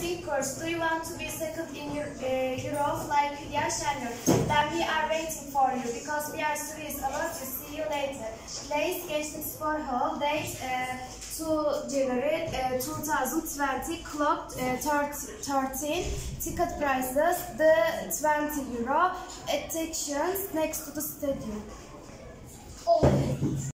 Do you want to be second in your, uh, Europe like Hülya Şenur? Then we are waiting for you because we are serious about to see you later. Place Gençlik Spor Hall, date uh, 2 January uh, 2020, clock uh, 13, ticket prices the 20 euro, attractions next to the stadium.